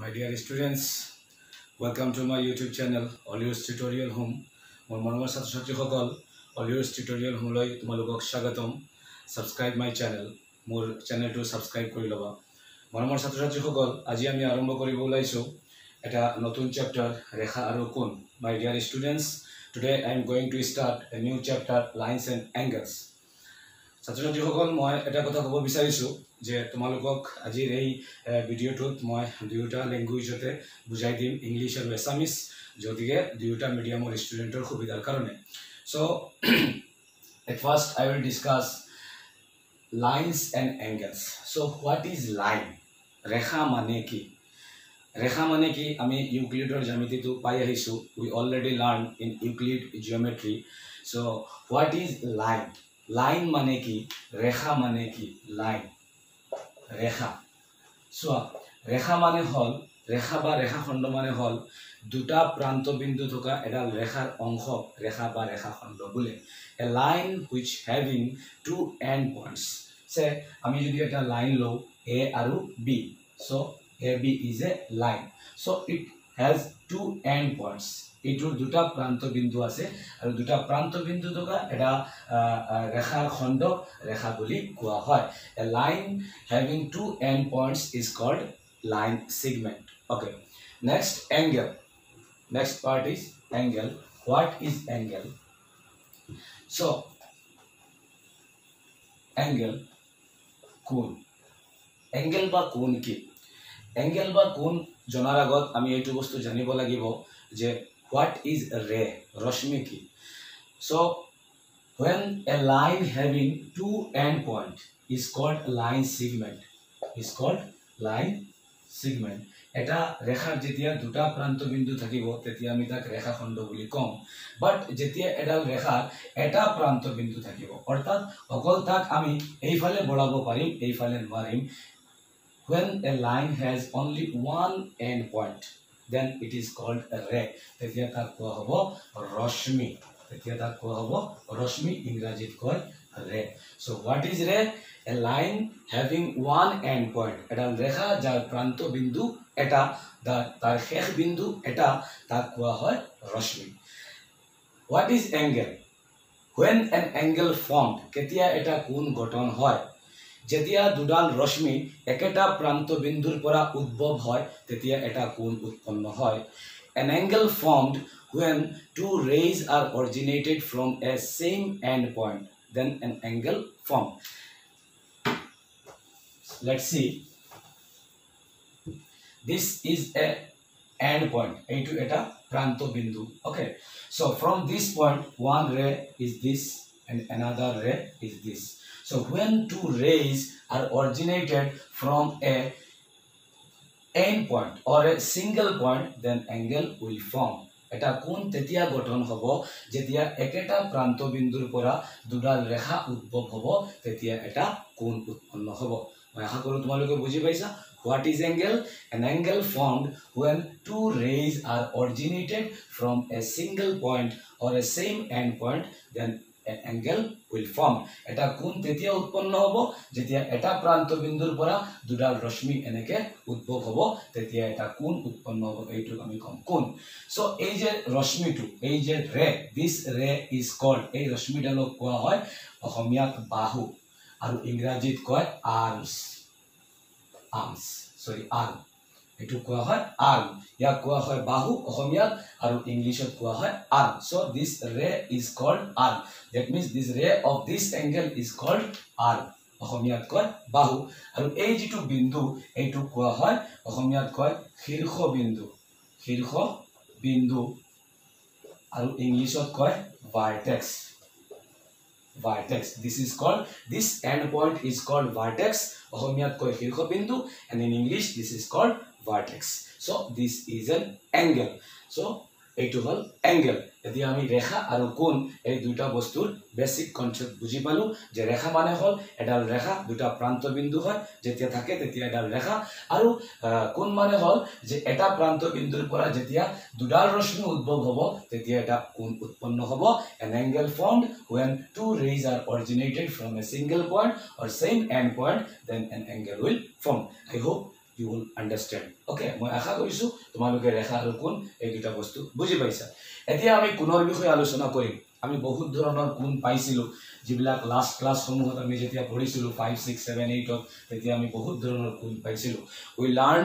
My dear students, welcome to my YouTube channel, Oliver's Tutorial Home. মোৰ মৰমৰ ছাত্ৰ ছাত্ৰীসকল অলিউৰ্ছ টিউটৰিয়েল হোমলৈ তোমালোকক স্বাগতম ছাবস্ক্ৰাইব মাই চেনেল মোৰ চেনেলটো ছাবস্ক্ৰাইব কৰি ল'বা মৰমৰ ছাত্ৰ ছাত্ৰীসকল আজি আমি আৰম্ভ কৰিব ওলাইছোঁ এটা নতুন চেপ্টাৰ ৰেখা আৰু কোন my dear students today I am going to start a new chapter lines and angles ছাত্ৰ ছাত্ৰীসকল মই এটা কথা ক'ব বিচাৰিছোঁ যে তোমালোকক আজিৰ এই ভিডিঅ'টোত মই দুয়োটা লেংগুৱেজতে বুজাই দিম ইংলিছ আৰু এছামিছ যদিহে দুয়োটা মিডিয়ামৰ ষ্টুডেণ্টৰ সুবিধাৰ কাৰণে। So' at first I will discuss lines and angles so' what is line ৰেখা মানে কি? ৰেখা মানে কি? আমি ইউক্লিডৰ জ্যামিতিটো পাই আহিছোঁ। We already learn in Euclid geometry so' what is line line মানে কি? ৰেখা মানে কি? লাইন ৰেখা। চোৱা ৰেখা মানে হ'ল ৰেখা বা ৰেখাখণ্ড মানে হ'ল দুটা প্ৰান্তবিন্দু থকা এডাল ৰেখাৰ অংশ ৰেখা বা ৰেখাখণ্ড বোলে। A line which having two end points say আমি যদি এটা লাইন লওঁ এ আৰু B so' A B is a line so' it has two end points এইটোৰ দুটা প্ৰান্তবিন্দু আছে আৰু দুটা প্ৰান্তবিন্দু থকা এটা ৰেখাৰ খণ্ড ৰেখা বুলি কোৱা হয়। A line having two end points is called line segment okay next angle next part is angle what is angle so' angle কোন এংগেল বা কোন কি? এংগেল বা কোন জনাৰ আগত আমি এইটো বস্তু জানিব লাগিব যে হোৱাট ইজ ৰে ৰশ্মি কি? চ' when a line having two end point is called line segment is called line segment. এটা ৰেখাৰ যেতিয়া দুটা প্ৰান্তবিন্দু থাকিব তেতিয়া আমি তাক ৰেখাখণ্ড বুলি ক'ম বাট যেতিয়া এডাল ৰেখাৰ এটা প্ৰান্তবিন্দু থাকিব অৰ্থাৎ অকল তাক আমি এইফালে বঢ়াব পাৰিম এইফালে নোৱাৰিম when a line has only one end point then it is called a ray. তেতিয়া তাক কোৱা হ'ব ৰশ্মি তাক কোৱা হ'ব ৰশ্মি ইংৰাজীত কয় ray so' what is line one point ৰেখা যাৰ প্ৰান্ত বিন্দু এটা তাৰ শেষ বিন্দু এটা তাক কোৱা হয় ৰশ্মি what is angle an form এটা কোণ গঠন হয় যেতিয়া দুডাল রশ্মি একেটা প্রান্তবিন্দুর পৰা উদ্ভব হয়, তেতিয়া এটা কোণ উৎপন্ন হয়। An angle formed when two rays are originated from a same end point then an angle form let see this is a end point এইটো এটা প্রান্তবিন্দু okay so from this point one ray is this and another ray is this so when two rays are originated from a end point or a single point then angle will form. এটা কোণ তেতিয়া গঠন হ'ব? যেতিয়া একেটা প্ৰান্তবিন্দুৰ পৰা দুডাল ৰেখা উদ্ভৱ হ'ব তেতিয়া এটা কোণ উৎপন্ন হ'ব। মই আশা কৰোঁ তোমালোকে বুজি পাইছা। What is angle an angle formed when two rays are originated from a single point or a same end point then angle will form এটা কোণ তেতিয়া উৎপন্ন হ'ব যেতিয়া এটা প্ৰান্তবিন্দুৰ পৰা দুডাল ৰশ্মি এনেকে উদ্ভৱ হ'ব তেতিয়া এটা কোণ উৎপন্ন হ'ব এইটোক আমি ক'ম কোণ। চ' এই যে ৰশ্মিটো এই যে ৰে দিছ ৰে ইজ কল্ড এই ৰশ্মিডালক কোৱা হয় অসমীয়াত বাহু আৰু ইংৰাজীত কয় আৰ্মছ আৰ্মছ চৰি আৰ্ম এইটো কোৱা হয় আৰ্ম। ইয়াক কোৱা হয় বাহু অসমীয়াত আৰু ইংলিছত কোৱা হয় arm. So' this ray is called arm. That means this ray of this angle is called arm. অসমীয়াত কয় বাহু। আৰু এই যিটো বিন্দু এইটো কোৱা হয় অসমীয়াত কয় শীৰ্ষ বিন্দু শীৰ্ষ বিন্দু আৰু ইংলিছত কয় vertex vertex this is called this end point is called vertex অসমীয়াত কয় শীৰ্ষবিন্দু। And in English this is called an এইটো হ'ল এংগেল এতিয়া আমি ৰেখা আৰু কোণ এই দুটা বস্তুৰ বেচিক কনচেপ্ট বুজি পালোঁ যে ৰেখা মানে হ'ল এডাল ৰেখা দুটা প্ৰান্তবিন্দু হয় যেতিয়া থাকে তেতিয়া এডাল ৰেখা আৰু কোণ মানে হ'ল যে এটা প্ৰান্তবিন্দুৰ পৰা যেতিয়া দুডাল ৰশ্মি উদ্ভৱ হ'ব তেতিয়া এটা কোণ উৎপন্ন হ'ব an angle formed when two rays are originated from a single point end point an angle will form you will understand okay মই আশা কৰিছোঁ তোমালোকে ৰেখা আৰু কোন এই দুটা বস্তু বুজি পাইছা। এতিয়া আমি কোণৰ বিষয়ে আলোচনা কৰিম। আমি বহুত ধৰণৰ কোণ পাইছিলোঁ যিবিলাক লাষ্ট ক্লাছসমূহত আমি যেতিয়া পঢ়িছিলোঁ ফাইভ ছিক্স ছেভেন এইটত তেতিয়া আমি বহুত ধৰণৰ কোণ পাইছিলোঁ। We learn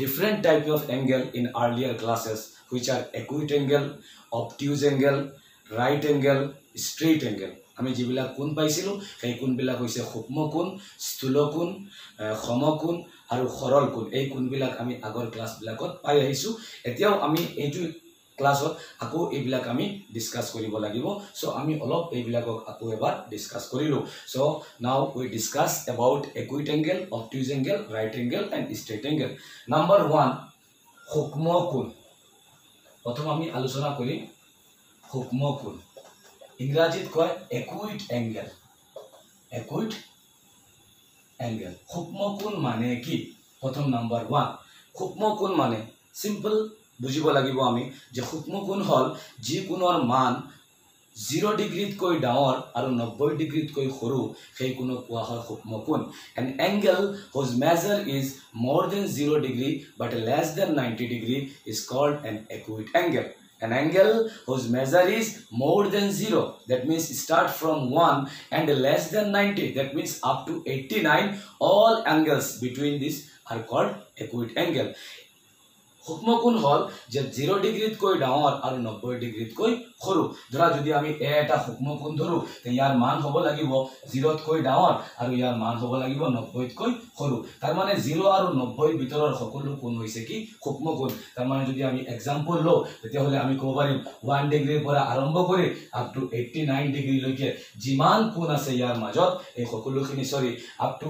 different type of angle in earlier classes which are acute angle obtuse angle right angle straight angle আমি যিবিলাক কোণ পাইছিলোঁ সেই কোণবিলাক হৈছে সূক্ষ্ম কোণ স্থূল কোণ সমকোণ আৰু সৰল কোণ। এই কোণবিলাক আমি আগৰ ক্লাছবিলাকত পাই আহিছোঁ। এতিয়াও আমি এইটো ক্লাছত আকৌ এইবিলাক আমি ডিছকাছ কৰিব লাগিব। চ' আমি অলপ এইবিলাকক আকৌ এবাৰ ডিছকাছ কৰিলোঁ। So' now we discuss about acute angle obtuse angle right angle and straight angle number one সূক্ষ্ম কোণ। প্ৰথম আমি আলোচনা কৰিম সূক্ষ্ম কোণ। ইংৰাজীত কয় একুইট এংগেল। Acute angle. সূক্ষ্ম কোণ মানে কি? প্ৰথম নাম্বাৰ ওৱান। সূক্ষ্ম কোণ মানে চিম্পল বুজিব লাগিব আমি যে সূক্ষ্ম কোণ হ'ল যি কোণৰ মান জিৰ' ডিগ্ৰীতকৈ ডাঙৰ আৰু নব্বৈ ডিগ্ৰীতকৈ সৰু সেই কোণক কোৱা হয় সূক্ষ্ম কোণ an angle whose measure is more than zero' degree but less than ninety degree is called an acute angle an angle whose measure is more than 0 that means start from 1 and less than 90 that means up to 89 all angles between this are called equate angle সূক্ষ্ম কোণ হ'ল যে zero ডিগ্ৰীতকৈ ডাঙৰ আৰু নব্বৈ ডিগ্ৰীতকৈ সৰু। ধৰা যদি আমি এ এটা সূক্ষ্ম কোণ ধৰোঁ ইয়াৰ মান হ'ব লাগিব জিৰ'তকৈ ডাঙৰ আৰু ইয়াৰ মান হ'ব লাগিব নব্বৈতকৈ সৰু। তাৰমানে জিৰ' আৰু নব্বৈৰ ভিতৰৰ সকলো কোণ হৈছে কি? সূক্ষ্ম কোণ তাৰমানে যদি আমি এক্সাম্পল লওঁ তেতিয়াহ'লে আমি ক'ব পাৰিম ওৱান ডিগ্ৰীৰ পৰা আৰম্ভ কৰি আপ টু এইটটি নাইন ডিগ্ৰীলৈকে যিমান কোণ আছে ইয়াৰ মাজত এই সকলোখিনি চৰি আপ টু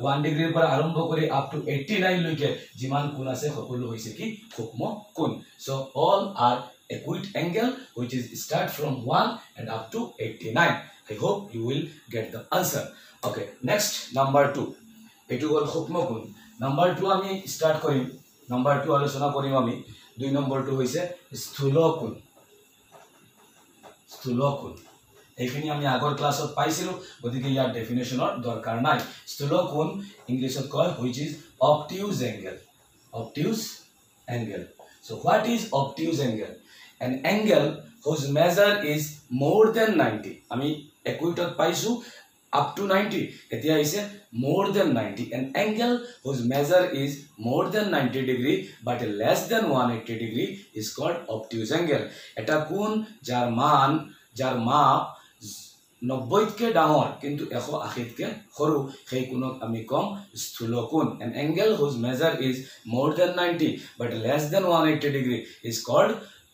ওৱান ডিগ্ৰীৰ পৰা আৰম্ভ কৰি আপ টু এইটটি নাইনলৈকে যিমান কোণ আছে সকলো হৈছে কি? সূক্ষ্ম কোণ so' all are equate angle which is start from 1 and up to 89 i hope you will get the answer. Okay next number 2 এটু হল সূক্ষ্ম কোণ নাম্বাৰ টু আমি ষ্টাৰ্ট কৰিম নাম্বাৰ টু আলোচনা কৰিম আমি দুই নম্বৰটো হৈছে স্থূল কোণ স্থূল কোণ এইখিনি আমি আগৰ ক্লাছত পাইছিলোঁ গতিকে ইয়াৰ ডেফিনেশ্যনৰ দৰকাৰ নাই স্থূল কোণ ইংলিছত কয় which is obtuse angle obtuse angle so' what is obtuse angle an angle whose measure is more than ninety আমি একুইটত পাইছোঁ আপ টু নাইণ্টি এতিয়া আহিছে more than ninety an angle whose measure is more than ninety degree but less than one eighty degree is called obtuse এটা কোণ যাৰ মান যাৰ মাপ নব্বৈতকৈ ডাঙৰ কিন্তু এশ আশীতকৈ সৰু সেই কোণক আমি ক'ম স্থূল কোণ। An angle whose measure is more than ninety but less than one eighty degree is called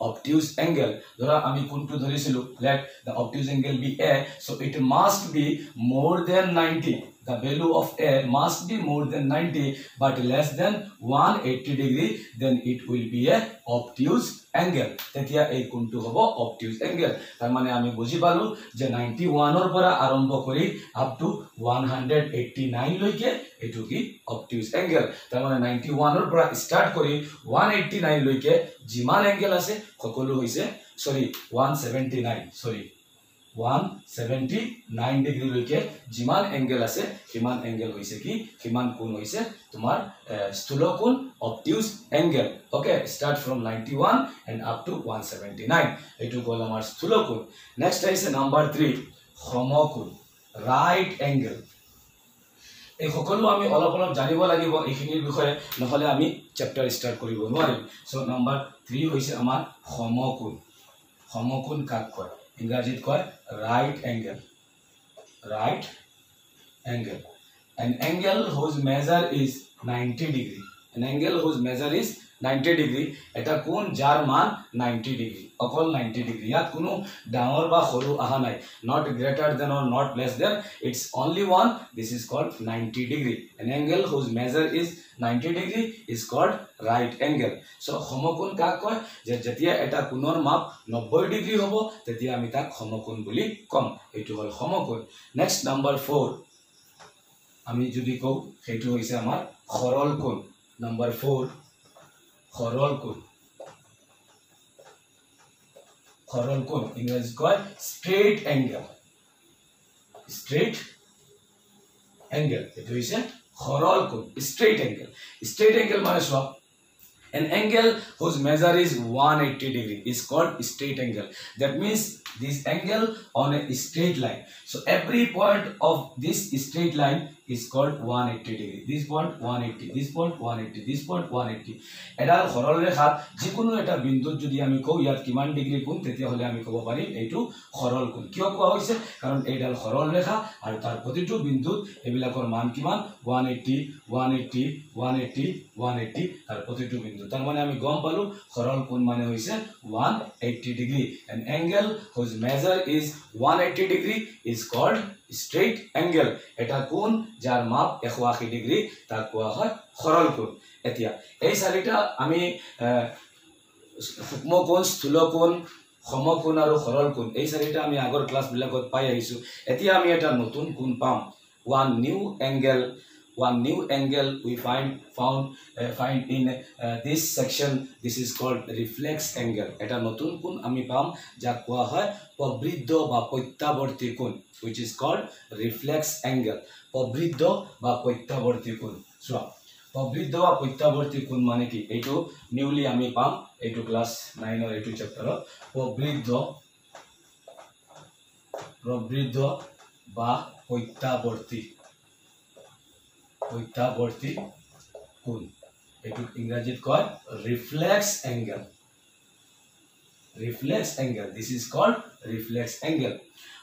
obtuse angle ধৰা আমি কোনটো ধৰিছিলো let the obtuse angle be a so it must be more than 90 the value of a must be more than 90 but less than 180 degree then it will be a obtuse angle. তেতিয়া এই কোনটো হ'ব obtuse angle তাৰ মানে আমি বুজি পালো যে 91 ৰ পৰা আৰম্ভ কৰি আপ টু 189 লৈকে এইটো কি obtuse angle তাৰ মানে 91 ৰ পৰা ষ্টাৰ্ট কৰি 189 লৈকে যিমান এংগেল আছে সকলো হৈছে সৰি 179 সৰি ওৱান ছেভেণ্টি নাইন ডিগ্ৰীলৈকে যিমান এংগেল আছে সিমান এংগেল হৈছে কি? সিমান কোণ হৈছে তোমাৰ স্থূল কোণ obtuse angle okay start from ninety one and up to one seventy nine এইটো হ'ল আমাৰ স্থূল কোণ নেক্সট আহিছে নাম্বাৰ থ্ৰী সমকোণ ৰাইট এংগেল এই সকলো আমি অলপ অলপ জানিব লাগিব এইখিনিৰ বিষয়ে নহ'লে আমি চেপ্টাৰ ষ্টাৰ্ট কৰিব নোৱাৰিম। চ' নাম্বাৰ থ্ৰী হৈছে আমাৰ সমকোণ। সমকোণ কাক কয়? ইংৰাজীত কয় right angle right angle an angle whose measure is ninety degree an angle whose measure is ninety degree এটা কোণ যাৰ মান নাইণ্টি ডিগ্ৰী অকল নাইণ্টি ডিগ্ৰী ইয়াত কোনো ডাঙৰ বা সৰু অহা নাই। Not greater than or not less than it's only one this is called ninety degree an angle whose measure is ninety degree is called right angle so' সমকোণ কাক কয়? যে যেতিয়া এটা কোণৰ মাপ নব্বৈ ডিগ্ৰী হ'ব তেতিয়া আমি তাক সমকোণ বুলি ক'ম। এইটো হ'ল সমকোণ। নেক্সট নাম্বাৰ ফ'ৰ আমি যদি কওঁ সেইটো হৈছে আমাৰ সৰল কোণ। নাম্বাৰ ফ'ৰ সৰল কোণ সৰল কোণ ইংৰাজীত কয় ষ্ট্ৰেইট এংগেল ষ্ট্ৰেইট এংগেল এইটো হৈছে সৰল কোণ ষ্ট্ৰেইট এংগেল ষ্ট্ৰেইট এংগেল মানে চোৱা an angle whose measure is 180 degree is called straight angle that means this angle on a straight line so every point of this straight line is called 180 degree. This point 180 this point 180 this point 180 এডাল সৰল ৰেখাত যিকোনো এটা বিন্দুত যদি আমি কওঁ ইয়াত কিমান ডিগ্ৰী কোণ তেতিয়াহ'লে আমি ক'ব পাৰিম এইটো সৰল কোণ। কিয় কোৱা হৈছে? কাৰণ এইডাল সৰল ৰেখা আৰু তাৰ প্ৰতিটো বিন্দুত এইবিলাকৰ মান কিমান? One eighty one eighty one eighty one eighty তাৰ প্ৰতিটো বিন্দু তাৰমানে আমি গম পালোঁ সৰল কোণ মানে হৈছে one eighty degree and angle whose measure is one eighty degree is called straight angle এটা কোণ যাৰ মাপ এশ আশী ডিগ্ৰী তাক কোৱা হয় সৰল কোণ। এতিয়া এই চাৰিটা আমি সূক্ষ্ম কোণ স্থূল কোণ সমকোণ আৰু সৰল কোণ এই চাৰিটা আমি আগৰ ক্লাছবিলাকত পাই আহিছোঁ। এতিয়া আমি এটা নতুন কোণ পাম। One new angle one new angle we find found find in this section this is called reflex angle এটা নতুন কোণ আমি পাম যাক কোৱা হয় প্ৰবৃদ্ধ বা প্ৰত্যাৱৰ্তী কোণ which is called reflex angle প্ৰবৃদ্ধ বা প্ৰত্যাৱৰ্তী কোণ চোৱা। প্ৰবৃদ্ধ বা প্ৰত্যাৱৰ্তী কোণ মানে কি? এইটো নিউলি আমি পাম এইটো ক্লাছ নাইনৰ এইটো চেপ্টাৰত প্ৰবৃদ্ধ প্ৰবৃদ্ধ বা প্ৰত্যাৱৰ্তী কোণ এইটোক ইংৰাজীত কয় reflex angle reflex angle this is called reflex angle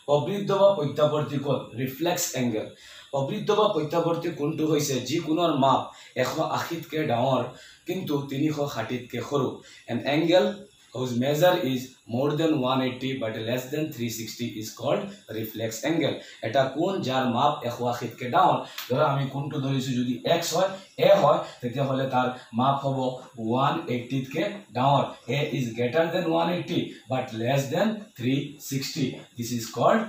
প্ৰবৃদ্ধ বা প্ৰত্যাৱৰ্তী কোণ ৰিফ্লেক্স এংগেল প্ৰবৃদ্ধ বা প্ৰত্যাৱৰ্তী কোণটো হৈছে? যি কোণৰ মাপ এশ আশীতকৈ ডাঙৰ কিন্তু তিনিশ ষাঠিতকৈ সৰু। An angle whose measure is more than 180 but less than 360 is called reflex angle. এটা কোণ যাৰ মাপ এশ আশীতকৈ ডাঙৰ? ধৰা আমি কোণটো ধৰিছোঁ যদি এক্স হয় এ হয় তেতিয়াহ'লে তাৰ মাপ হ'ব ওৱান এইটিতকৈ ডাঙৰ। A is greater than one eighty but less than three sixty this is called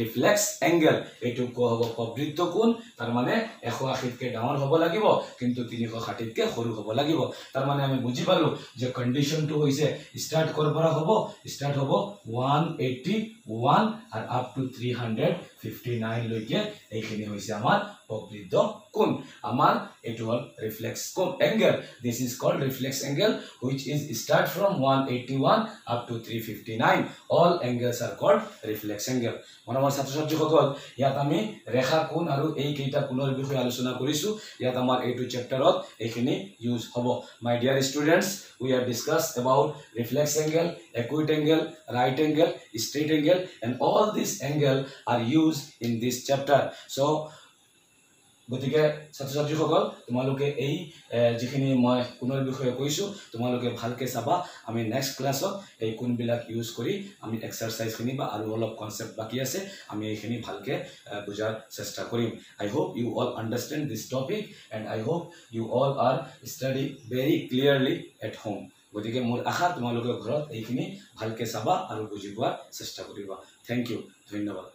reflex angle এইটো কোৱা হ'ব প্ৰবৃত্ত কোণ তাৰমানে এশ আশীতকৈ ডাঙৰ হ'ব লাগিব কিন্তু তিনিশ ষাঠিতকৈ সৰু হ'ব লাগিব। তাৰমানে আমি বুজি পালোঁ যে কণ্ডিশ্যনটো হৈছে ষ্টাৰ্ট ক'ৰ পৰা হ'ব ষ্টাৰ্ট হ'ব ওৱান এইটি ওৱান আৰু up to three hundred fifty নাইনলৈকে এইখিনি হৈছে আমাৰ প্ৰবৃদ্ধ কোণ আমাৰ এইটো হ'ল ৰিফ্লেক্স কোণ angle this is called reflex angle which is start from one eighty one up to three fifty nine all angles are called reflex angle মৰমৰ ছাত্ৰ ছাত্ৰীসকল ইয়াত আমি ৰেখা কোণ আৰু এইকেইটা কোণৰ বিষয়ে আলোচনা কৰিছোঁ। ইয়াত আমাৰ এইটো চেপ্টাৰত এইখিনি ইউজ হ'ব। My dear students we are discuss about reflex angle acute angle right angle straight angle and all this angle are use in this chapter so' গতিকে ছাত্ৰ ছাত্ৰীসকল তোমালোকে এই যিখিনি মই কোণৰ বিষয়ে কৈছোঁ তোমালোকে ভালকৈ চাবা। আমি নেক্সট ক্লাছত এই কোনবিলাক ইউজ কৰি আমি এক্সাৰচাইজখিনি বা আৰু অলপ কনচেপ্ট বাকী আছে আমি এইখিনি ভালকৈ বুজাৰ চেষ্টা কৰিম। I hope you all understand this topic and I hope you all are study very clearly at home গতিকে মোৰ আশা তোমালোকে ঘৰত এইখিনি ভালকৈ চাবা আৰু বুজি পোৱাৰ চেষ্টা কৰিবা। থেংক ইউ ধন্যবাদ।